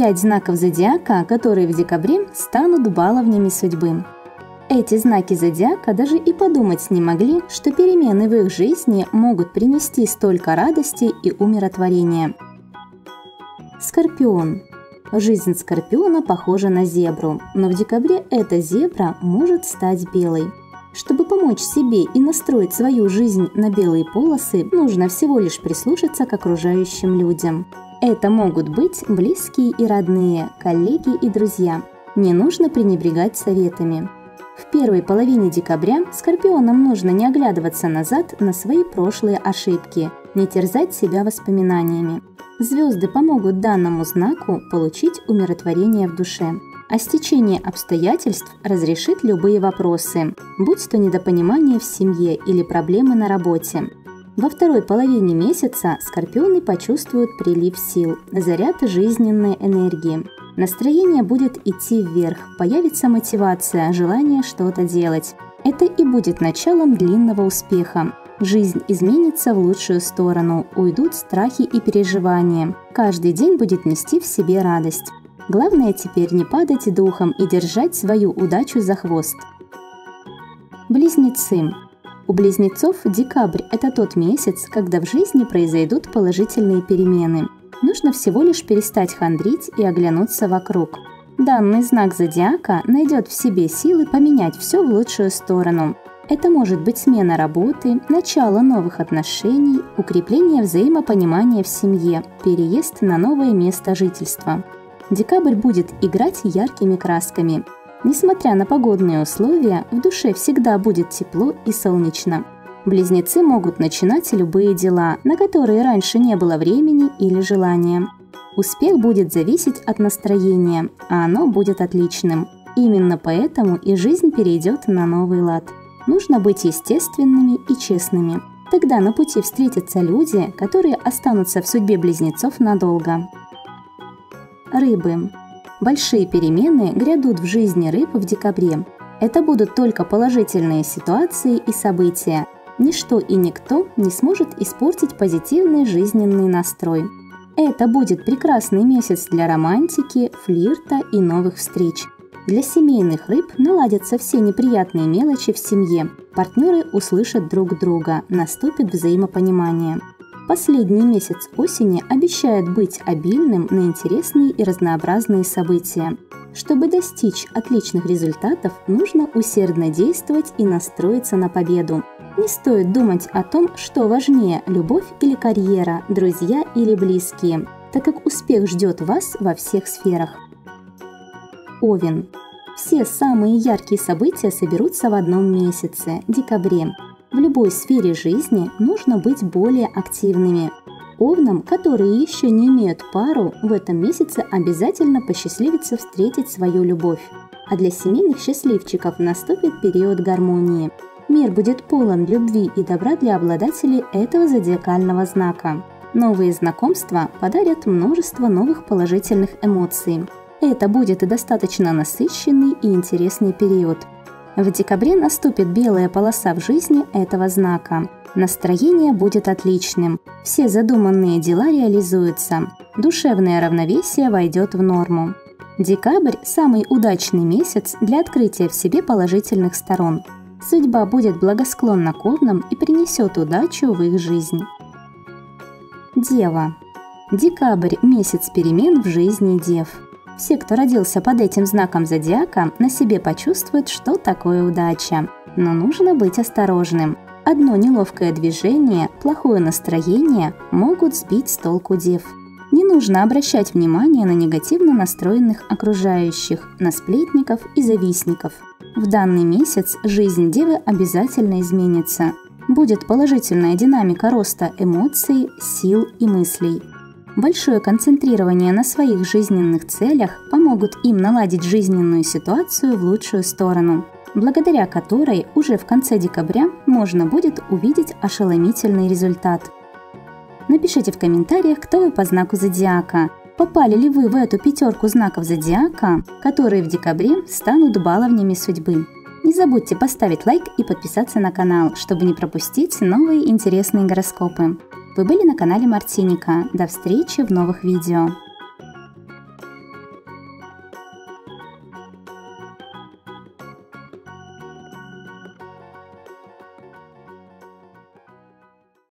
Пять знаков зодиака, которые в декабре станут баловнями судьбы. Эти знаки зодиака даже и подумать не могли, что перемены в их жизни могут принести столько радости и умиротворения. Скорпион. Жизнь скорпиона похожа на зебру, но в декабре эта зебра может стать белой. Чтобы помочь себе и настроить свою жизнь на белые полосы, нужно всего лишь прислушаться к окружающим людям. Это могут быть близкие и родные, коллеги и друзья. Не нужно пренебрегать советами. В первой половине декабря скорпионам нужно не оглядываться назад на свои прошлые ошибки, не терзать себя воспоминаниями. Звезды помогут данному знаку получить умиротворение в душе. А стечение обстоятельств разрешит любые вопросы, будь то недопонимание в семье или проблемы на работе. Во второй половине месяца скорпионы почувствуют прилив сил, заряд жизненной энергии. Настроение будет идти вверх, появится мотивация, желание что-то делать. Это и будет началом длинного успеха. Жизнь изменится в лучшую сторону, уйдут страхи и переживания. Каждый день будет нести в себе радость. Главное теперь не падать духом и держать свою удачу за хвост. Близнецы. У близнецов декабрь – это тот месяц, когда в жизни произойдут положительные перемены. Нужно всего лишь перестать хандрить и оглянуться вокруг. Данный знак зодиака найдет в себе силы поменять все в лучшую сторону – это может быть смена работы, начало новых отношений, укрепление взаимопонимания в семье, переезд на новое место жительства. Декабрь будет играть яркими красками. Несмотря на погодные условия, в душе всегда будет тепло и солнечно. Близнецы могут начинать любые дела, на которые раньше не было времени или желания. Успех будет зависеть от настроения, а оно будет отличным. Именно поэтому и жизнь перейдет на новый лад – Нужно быть естественными и честными. Тогда на пути встретятся люди, которые останутся в судьбе близнецов надолго. Рыбы. Большие перемены грядут в жизни рыб в декабре. Это будут только положительные ситуации и события. Ничто и никто не сможет испортить позитивный жизненный настрой. Это будет прекрасный месяц для романтики, флирта и новых встреч – для семейных рыб наладятся все неприятные мелочи в семье. Партнеры услышат друг друга, наступит взаимопонимание. Последний месяц осени обещает быть обильным на интересные и разнообразные события. Чтобы достичь отличных результатов, нужно усердно действовать и настроиться на победу. Не стоит думать о том, что важнее – любовь или карьера, друзья или близкие, так как успех ждет вас во всех сферах. Овен. Все самые яркие события соберутся в одном месяце – декабре. В любой сфере жизни нужно быть более активными. Овнам, которые еще не имеют пару, в этом месяце обязательно посчастливится встретить свою любовь. А для семейных счастливчиков наступит период гармонии. Мир будет полон любви и добра для обладателей этого зодиакального знака. Новые знакомства подарят множество новых положительных эмоций. Это будет и достаточно насыщенный и интересный период. В декабре наступит белая полоса в жизни этого знака. Настроение будет отличным, все задуманные дела реализуются, душевное равновесие войдет в норму. Декабрь – самый удачный месяц для открытия в себе положительных сторон. Судьба будет благосклонна к овнам и принесет удачу в их жизнь. Дева. Декабрь – месяц перемен в жизни дев. Все, кто родился под этим знаком зодиака, на себе почувствуют, что такое удача. Но нужно быть осторожным. Одно неловкое движение, плохое настроение могут сбить с толку дев. Не нужно обращать внимание на негативно настроенных окружающих, на сплетников и завистников. В данный месяц жизнь девы обязательно изменится. Будет положительная динамика роста эмоций, сил и мыслей. Большое концентрирование на своих жизненных целях помогут им наладить жизненную ситуацию в лучшую сторону, благодаря которой уже в конце декабря можно будет увидеть ошеломительный результат. Напишите в комментариях, кто вы по знаку зодиака. Попали ли вы в эту пятерку знаков зодиака, которые в декабре станут баловнями судьбы? Не забудьте поставить лайк и подписаться на канал, чтобы не пропустить новые интересные гороскопы. Вы были на канале Мартиника. До встречи в новых видео.